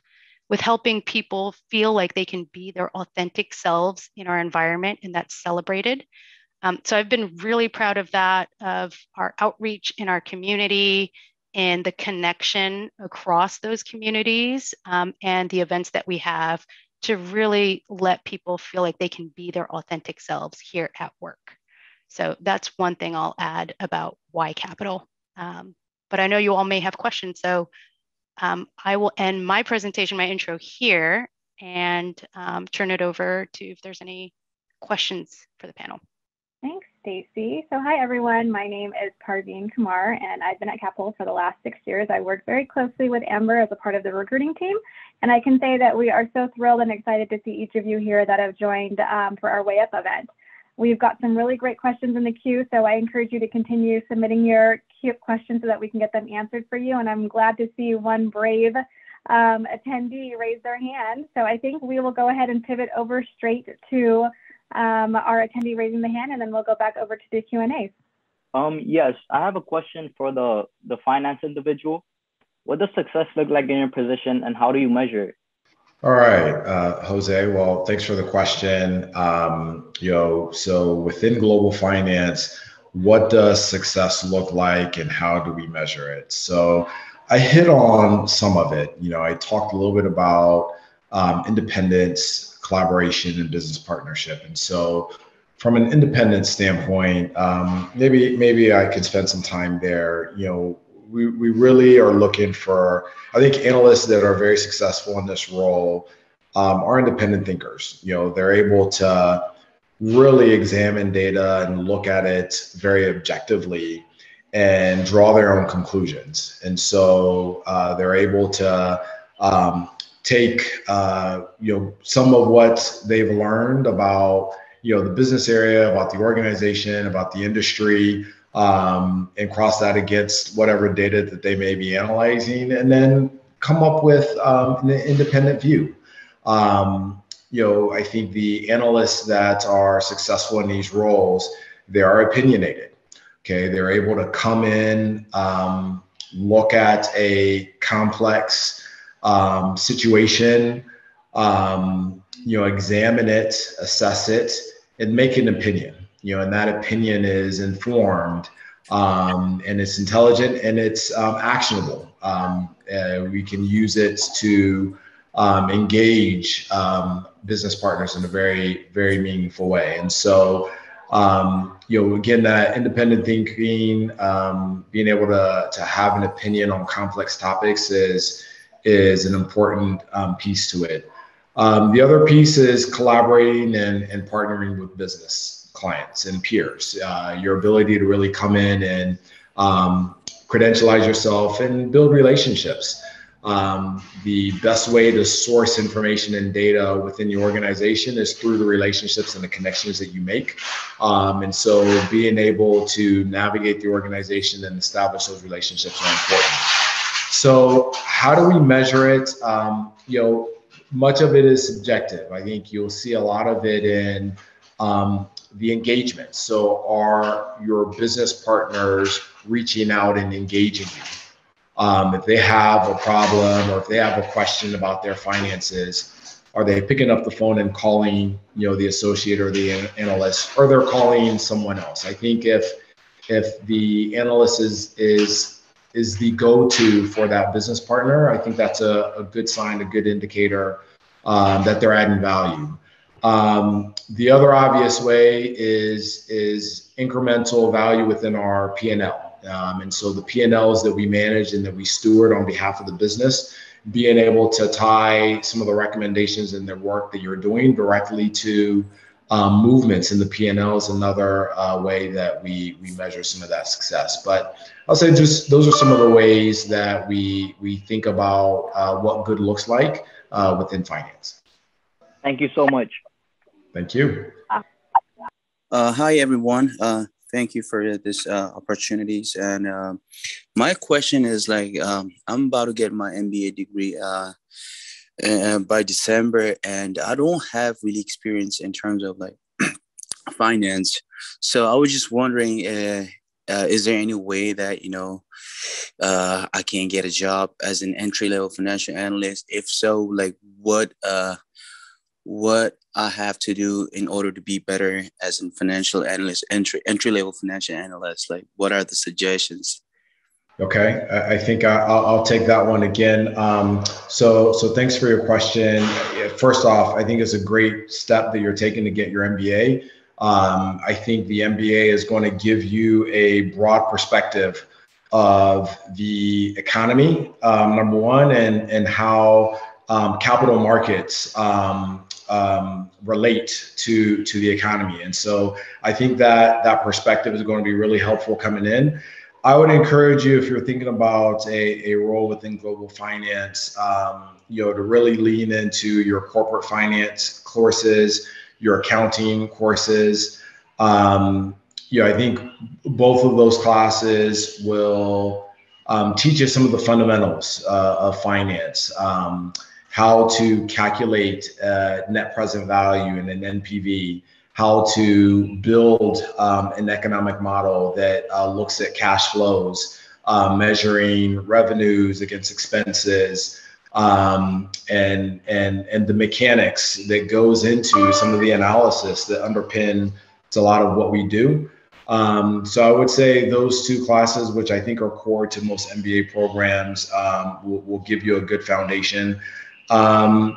with helping people feel like they can be their authentic selves in our environment and that's celebrated. Um, so I've been really proud of that, of our outreach in our community and the connection across those communities um, and the events that we have to really let people feel like they can be their authentic selves here at work. So that's one thing I'll add about why capital. Um, but I know you all may have questions, so um, I will end my presentation, my intro here, and um, turn it over to if there's any questions for the panel. Thanks, Stacy. So hi, everyone. My name is Parveen Kumar, and I've been at Capital for the last six years. I work very closely with Amber as a part of the recruiting team, and I can say that we are so thrilled and excited to see each of you here that have joined um, for our WayUp event. We've got some really great questions in the queue, so I encourage you to continue submitting your questions so that we can get them answered for you. And I'm glad to see one brave um, attendee raise their hand. So I think we will go ahead and pivot over straight to um, our attendee raising the hand, and then we'll go back over to the Q&A. Um, yes, I have a question for the, the finance individual. What does success look like in your position, and how do you measure it? All right, uh, Jose. Well, thanks for the question. Um, you know, so within global finance, what does success look like, and how do we measure it? So, I hit on some of it. You know, I talked a little bit about um, independence, collaboration, and business partnership. And so, from an independent standpoint, um, maybe maybe I could spend some time there. You know, we, we really are looking for, I think analysts that are very successful in this role um, are independent thinkers. You know, they're able to really examine data and look at it very objectively and draw their own conclusions. And so uh, they're able to um, take, uh, you know, some of what they've learned about, you know, the business area, about the organization, about the industry, um, and cross that against whatever data that they may be analyzing, and then come up with um, an independent view. Um, you know, I think the analysts that are successful in these roles, they are opinionated. Okay, they're able to come in, um, look at a complex um, situation, um, you know, examine it, assess it, and make an opinion. You know, and that opinion is informed um, and it's intelligent and it's um, actionable. Um, uh, we can use it to um, engage um, business partners in a very, very meaningful way. And so, um, you know, again, that independent thinking, um, being able to, to have an opinion on complex topics is, is an important um, piece to it. Um, the other piece is collaborating and, and partnering with business clients and peers. Uh, your ability to really come in and um, credentialize yourself and build relationships um, the best way to source information and data within your organization is through the relationships and the connections that you make. Um, and so being able to navigate the organization and establish those relationships are important. So how do we measure it? Um, you know, much of it is subjective. I think you'll see a lot of it in um, the engagement. So are your business partners reaching out and engaging you? Um, if they have a problem or if they have a question about their finances, are they picking up the phone and calling, you know, the associate or the analyst, or they're calling someone else? I think if if the analyst is is is the go-to for that business partner, I think that's a, a good sign, a good indicator um, that they're adding value. Um, the other obvious way is is incremental value within our P&L. Um, and so the P&Ls that we manage and that we steward on behalf of the business, being able to tie some of the recommendations in the work that you're doing directly to um, movements in the P&L is another uh, way that we we measure some of that success. But I'll say just those are some of the ways that we we think about uh, what good looks like uh, within finance. Thank you so much. Thank you. Uh, hi everyone. Uh, thank you for this uh, opportunities. And uh, my question is like, um, I'm about to get my MBA degree uh, by December, and I don't have really experience in terms of like [clears throat] finance. So I was just wondering, uh, uh, is there any way that you know uh, I can get a job as an entry level financial analyst? If so, like what what I have to do in order to be better as a financial analyst, entry entry level financial analyst? Like, what are the suggestions? Okay, I think I'll, I'll take that one again. Um, so, so thanks for your question. First off, I think it's a great step that you're taking to get your MBA. Um, I think the MBA is going to give you a broad perspective of the economy, um, number one, and and how um, capital markets um, um, relate to to the economy. And so I think that that perspective is going to be really helpful coming in. I would encourage you if you're thinking about a, a role within global finance, um, you know, to really lean into your corporate finance courses, your accounting courses. Um, you know, I think both of those classes will um, teach you some of the fundamentals uh, of finance. Um, how to calculate uh, net present value and an NPV, how to build um, an economic model that uh, looks at cash flows, uh, measuring revenues against expenses, um, and and and the mechanics that goes into some of the analysis that underpin a lot of what we do. Um, so I would say those two classes, which I think are core to most MBA programs, um, will, will give you a good foundation. Um,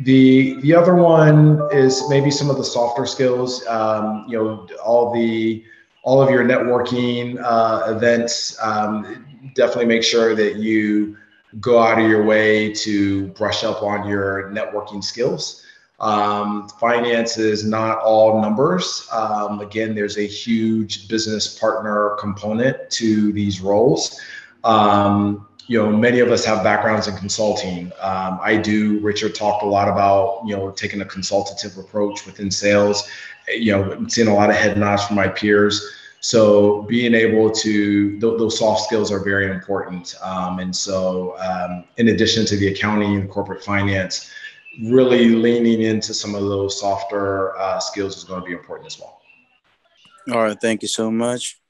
the the other one is maybe some of the softer skills. Um, you know, all the all of your networking uh, events. Um, definitely make sure that you go out of your way to brush up on your networking skills. Um, finance is not all numbers. Um, again, there's a huge business partner component to these roles. Um, you know, many of us have backgrounds in consulting. Um, I do. Richard talked a lot about, you know, taking a consultative approach within sales. You know, I'm seeing a lot of head nods from my peers. So being able to th- those soft skills are very important. Um, and so, um, in addition to the accounting and corporate finance, really leaning into some of those softer uh, skills is going to be important as well. All right, thank you so much.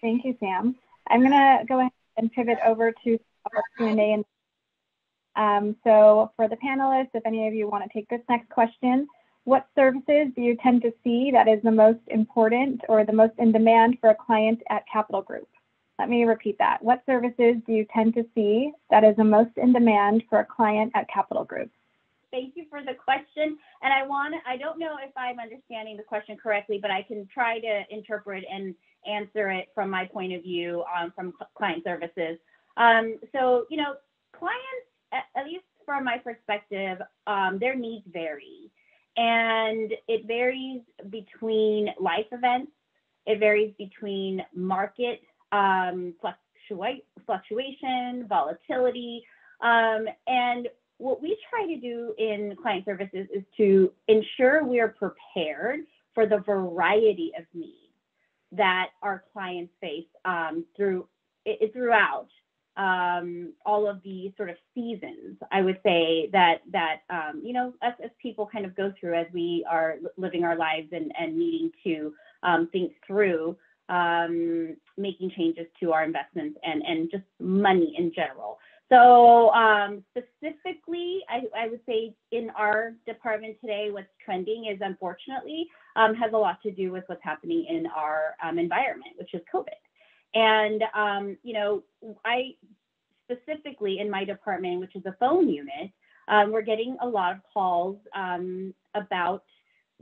Thank you, Sam. I'm going to go ahead and pivot over to Um, so for the panelists, if any of you want to take this next question, what services do you tend to see that is the most important or the most in demand for a client at Capital Group? Let me repeat that. What services do you tend to see that is the most in demand for a client at Capital Group? Thank you for the question. And I want I don't know if I'm understanding the question correctly, but I can try to interpret and answer it from my point of view um, from client services. Um, so, you know, clients, at, at least from my perspective, um, their needs vary. And it varies between life events, it varies between market um, fluctuate, fluctuation, volatility. Um, and what we try to do in client services is to ensure we are prepared for the variety of needs that our clients face um, through it, throughout um, all of the sort of seasons. I would say that that um, you know us as people kind of go through as we are living our lives and and needing to um, think through um, making changes to our investments and and just money in general. So um, specifically, I, I, would say in our department today, what's trending is unfortunately um, has a lot to do with what's happening in our environment, which is COVID. And um, you know, I specifically in my department, which is a phone unit, um, we're getting a lot of calls um, about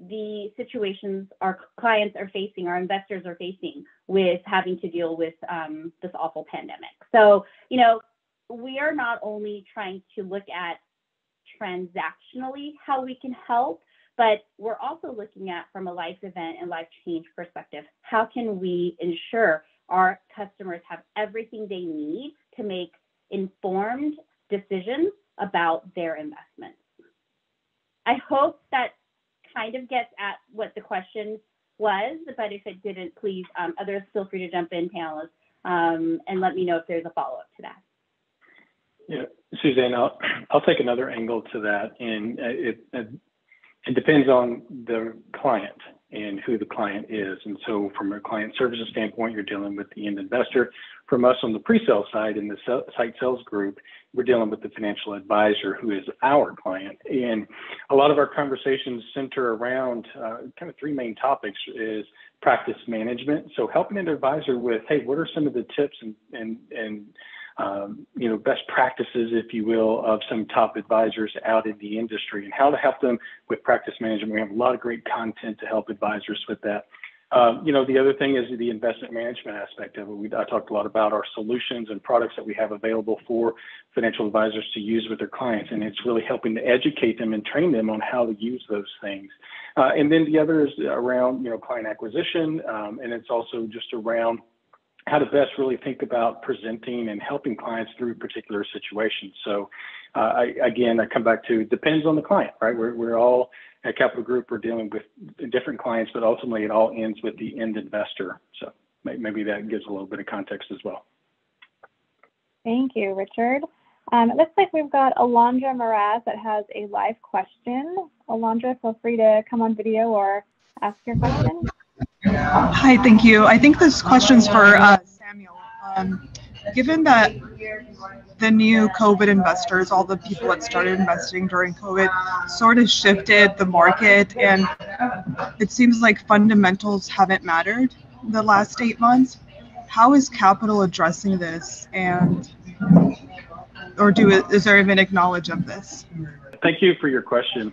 the situations our clients are facing, our investors are facing with having to deal with this awful pandemic. So, you know, we are not only trying to look at transactionally how we can help, but we're also looking at from a life event and life change perspective, how can we ensure our customers have everything they need to make informed decisions about their investments. I hope that kind of gets at what the question was, but if it didn't, please, um, others feel free to jump in, panelists, um, and let me know if there's a follow-up to that. Yeah, Suzanne, I'll, I'll take another angle to that. And it, it, it depends on the client and who the client is. And so from a client services standpoint, you're dealing with the end investor. From us on the pre-sale side in the site sales group, we're dealing with the financial advisor who is our client. And a lot of our conversations center around uh, kind of three main topics is practice management. So helping an advisor with, hey, what are some of the tips and, and, and um, you know, best practices, if you will, of some top advisors out in the industry and how to help them with practice management. We have a lot of great content to help advisors with that. Um, you know, the other thing is the investment management aspect of it. We, I talked a lot about our solutions and products that we have available for financial advisors to use with their clients, and it's really helping to educate them and train them on how to use those things. Uh, and then the other is around, you know, client acquisition, um, and it's also just around how to best really think about presenting and helping clients through particular situations. So, uh, I, again, I come back to depends on the client, right? We're, we're all at Capital Group, we're dealing with different clients, but ultimately it all ends with the end investor. So maybe that gives a little bit of context as well. Thank you, Richard. Um, it looks like we've got Alondra Moraz that has a live question. Alondra, feel free to come on video or ask your question. Hi, thank you. I think this question's for uh, Samuel. Um, given that the new COVID investors, all the people that started investing during COVID, sort of shifted the market, and it seems like fundamentals haven't mattered the last eight months. How is capital addressing this, and or do is there even acknowledge of this? Thank you for your question.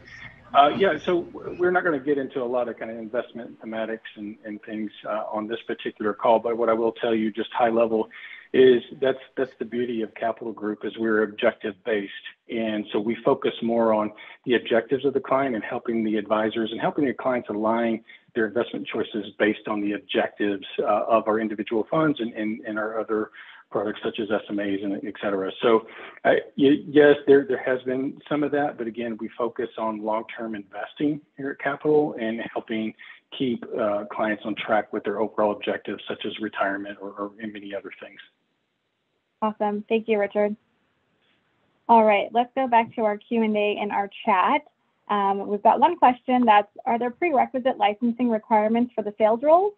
Uh, yeah, so we're not going to get into a lot of kind of investment thematics and, things uh, on this particular call, but what I will tell you just high level is that's that's the beauty of Capital Group is we're objective based, and so we focus more on the objectives of the client and helping the advisors and helping the clients align their investment choices based on the objectives uh, of our individual funds and, and our other products such as SMAs and et cetera. So uh, yes, there, there has been some of that, but again, we focus on long-term investing here at Capital and helping keep uh, clients on track with their overall objectives such as retirement or, or many other things. Awesome. Thank you, Richard. All right, let's go back to our Q&A in our chat. Um, we've got one question that's, are there prerequisite licensing requirements for the sales roles?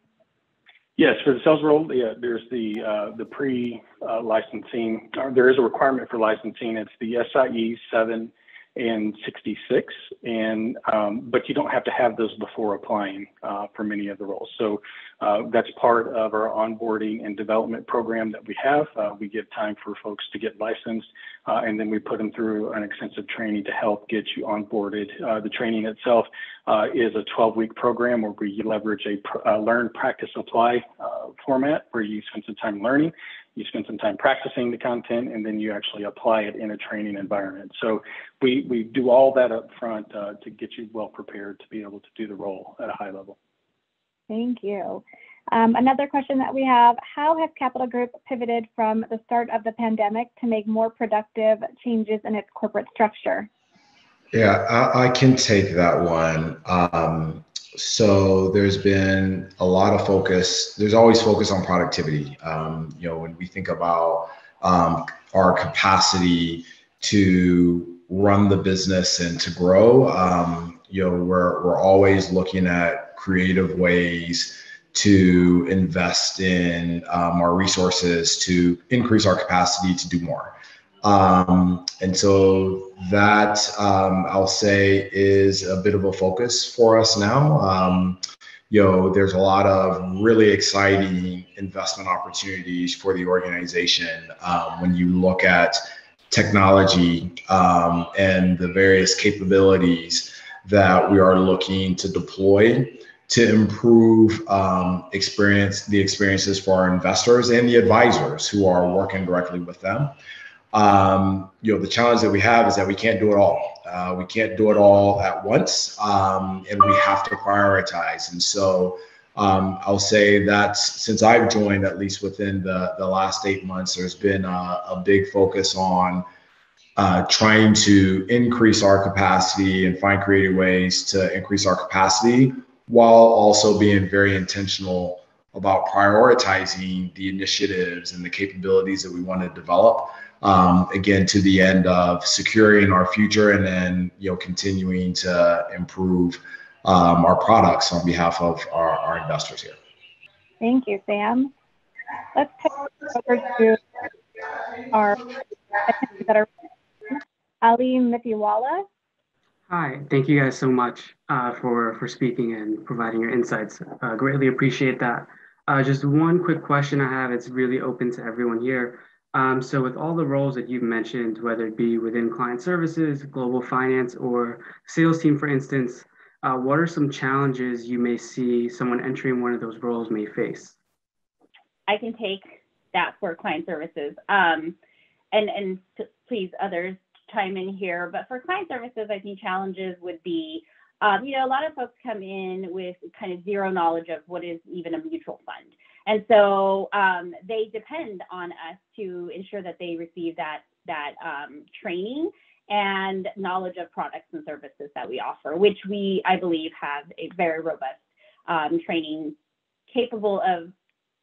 Yes, for the sales role, yeah, there's the uh, the pre-licensing. Uh, there is a requirement for licensing. It's the SIE 7 and 66 and um, but you don't have to have those before applying uh, for many of the roles. So uh, that's part of our onboarding and development program that we have. Uh, we give time for folks to get licensed uh, and then we put them through an extensive training to help get you onboarded. Uh, the training itself uh, is a 12 week program where we leverage a learn practice apply format where you spend some time learning you spend some time practicing the content, and then you actually apply it in a training environment. So we, we do all that up front uh, to get you well prepared to be able to do the role at a high level. Thank you. Um, another question that we have, how has Capital Group pivoted from the start of the pandemic to make more productive changes in its corporate structure? Yeah, I, I can take that one. Um, so there's been a lot of focus. There's always focus on productivity. Um, you know, when we think about um, our capacity to run the business and to grow, um, you know, we're we're always looking at creative ways to invest in um, our resources to increase our capacity to do more. Um, and so that um, I'll say is a bit of a focus for us now. Um, you know, there's a lot of really exciting investment opportunities for the organization um, when you look at technology um, and the various capabilities that we are looking to deploy to improve um, experience the experiences for our investors and the advisors who are working directly with them um, you know, the challenge that we have is that we can't do it all. Uh, we can't do it all at once, um, and we have to prioritize. And so, um, I'll say that since I've joined, at least within the the last eight months, there's been a, a big focus on uh, trying to increase our capacity and find creative ways to increase our capacity, while also being very intentional about prioritizing the initiatives and the capabilities that we want to develop um, again to the end of securing our future and then you know continuing to improve um, our products on behalf of our, our investors here. Thank you, Sam. Let's take over to our that are Ali Mithiwala. Hi, thank you guys so much uh, for for speaking and providing your insights. Uh, greatly appreciate that. Uh, just one quick question I have. It's really open to everyone here. Um, so with all the roles that you've mentioned, whether it be within client services, global finance, or sales team, for instance, uh, what are some challenges you may see someone entering one of those roles may face? I can take that for client services. Um, and and please others chime in here. But for client services, I think challenges would be, um, you know, a lot of folks come in with kind of zero knowledge of what is even a mutual fund. And so um, they depend on us to ensure that they receive that that um, training and knowledge of products and services that we offer, which we, I believe, have a very robust um, training capable of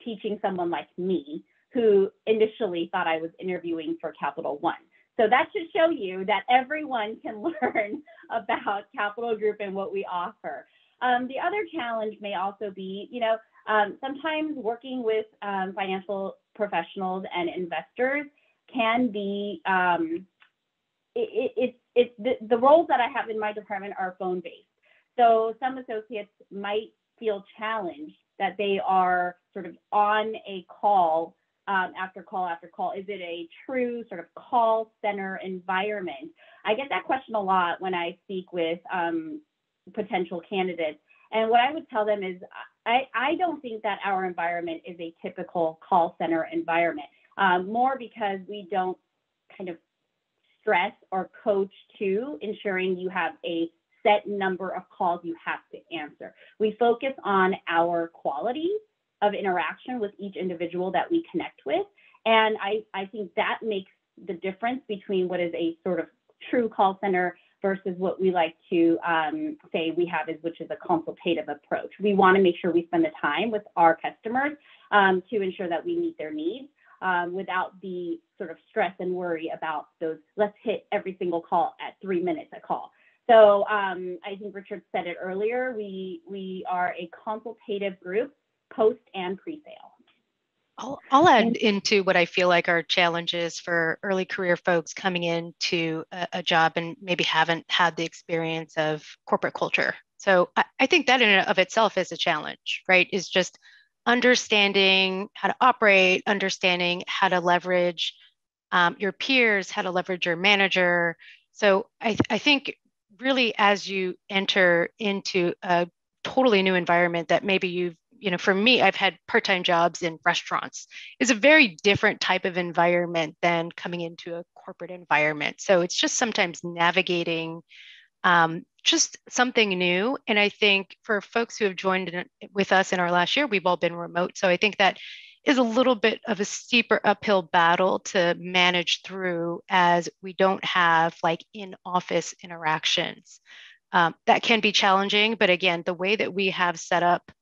teaching someone like me who initially thought I was interviewing for Capital One. So that should show you that everyone can [laughs] learn about Capital Group and what we offer. Um, the other challenge may also be, you know, um, sometimes working with um, financial professionals and investors can be um, it, it, it, the, the roles that I have in my department are phone based. So some associates might feel challenged that they are sort of on a call um, after call after call. Is it a true sort of call center environment? I get that question a lot when I speak with um, potential candidates. And what I would tell them is I, I don't think that our environment is a typical call center environment, um, more because we don't kind of stress or coach to ensuring you have a set number of calls you have to answer. We focus on our quality of interaction with each individual that we connect with. And I, I think that makes the difference between what is a sort of true call center versus what we like to um, say we have is which is a consultative approach. We want to make sure we spend the time with our customers um, to ensure that we meet their needs um, without the sort of stress and worry about those. Let's hit every single call at three minutes a call. So um, I think Richard said it earlier. We we are a consultative group, post and pre-sale. I'll, I'll add into what I feel like are challenges for early career folks coming into a, a job and maybe haven't had the experience of corporate culture. So I, I think that in and of itself is a challenge, right? Is just understanding how to operate, understanding how to leverage um, your peers, how to leverage your manager. So I, I think really as you enter into a totally new environment that maybe you've you know for me i've had part-time jobs in restaurants. Is a very different type of environment than coming into a corporate environment. So it's just sometimes navigating um, just something new. And i think for folks who have joined in, with us in our last year we've all been remote. So i think that is a little bit of a steeper uphill battle to manage through as we don't have like in office interactions. Um, that can be challenging, but again, the way that we have set up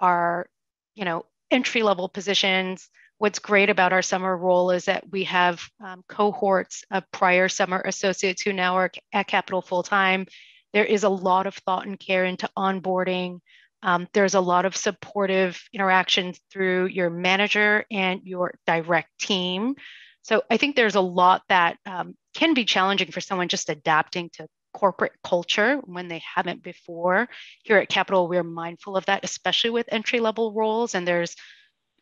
our, you know, entry level positions, what's great about our summer role is that we have um, cohorts of prior summer associates who now are at Capital full time. There is a lot of thought and care into onboarding. Um, there's a lot of supportive interactions through your manager and your direct team. So I think there's a lot that um, can be challenging for someone just adapting to corporate culture when they haven't before. Here at Capital, we're mindful of that, especially with entry level roles. And there's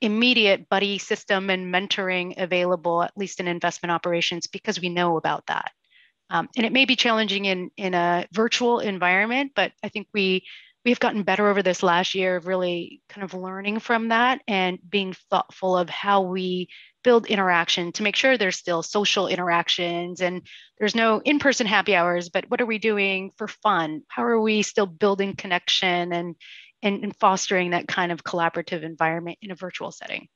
immediate buddy system and mentoring available, at least in investment operations, because we know about that. Um, and it may be challenging in, in a virtual environment, but I think we we've gotten better over this last year of really kind of learning from that and being thoughtful of how we build interaction to make sure there's still social interactions and there's no in-person happy hours but what are we doing for fun? How are we still building connection and and, and fostering that kind of collaborative environment in a virtual setting?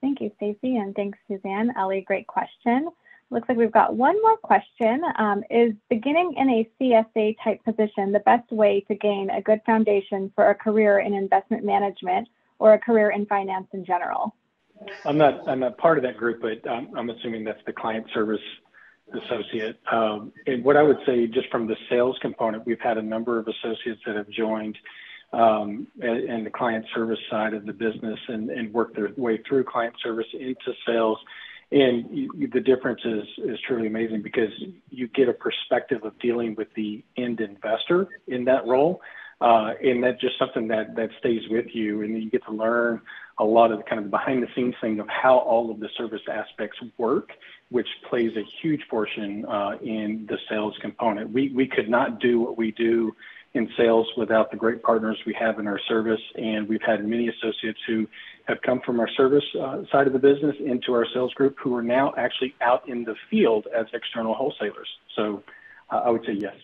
Thank you stacy and thanks suzanne. Ellie great question Looks like we've got one more question. Um, is beginning in a CSA type position the best way to gain a good foundation for a career in investment management or a career in finance in general? I'm not, I'm not part of that group, but I'm, I'm assuming that's the client service associate. Um, and what I would say, just from the sales component, we've had a number of associates that have joined um, and, the client service side of the business and, and worked their way through client service into sales and you, the difference is is truly amazing because you get a perspective of dealing with the end investor in that role, uh, and that's just something that that stays with you, and you get to learn a lot of the kind of behind the scenes thing of how all of the service aspects work, which plays a huge portion uh, in the sales component. We we could not do what we do in sales without the great partners we have in our service. And we've had many associates who have come from our service uh, side of the business into our sales group who are now actually out in the field as external wholesalers. So uh, I would say yes.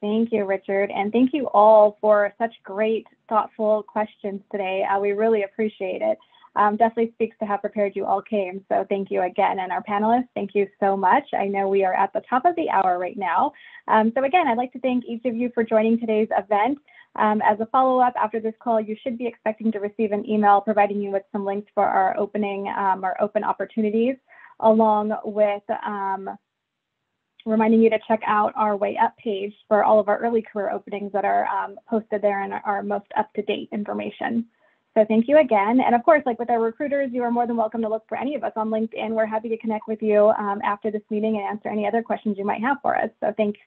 Thank you, Richard. And thank you all for such great, thoughtful questions today. Uh, we really appreciate it um, definitely speaks to how prepared you all came. So thank you again. And our panelists, thank you so much. I know we are at the top of the hour right now. Um, so again, I'd like to thank each of you for joining today's event. Um, as a follow-up after this call, you should be expecting to receive an email providing you with some links for our opening, um, open opportunities, along with um, reminding you to check out our WayUp page for all of our early career openings that are um, posted there and our most up-to-date information. So thank you again. And of course, like with our recruiters, you are more than welcome to look for any of us on LinkedIn. We're happy to connect with you um, after this meeting and answer any other questions you might have for us. So thanks,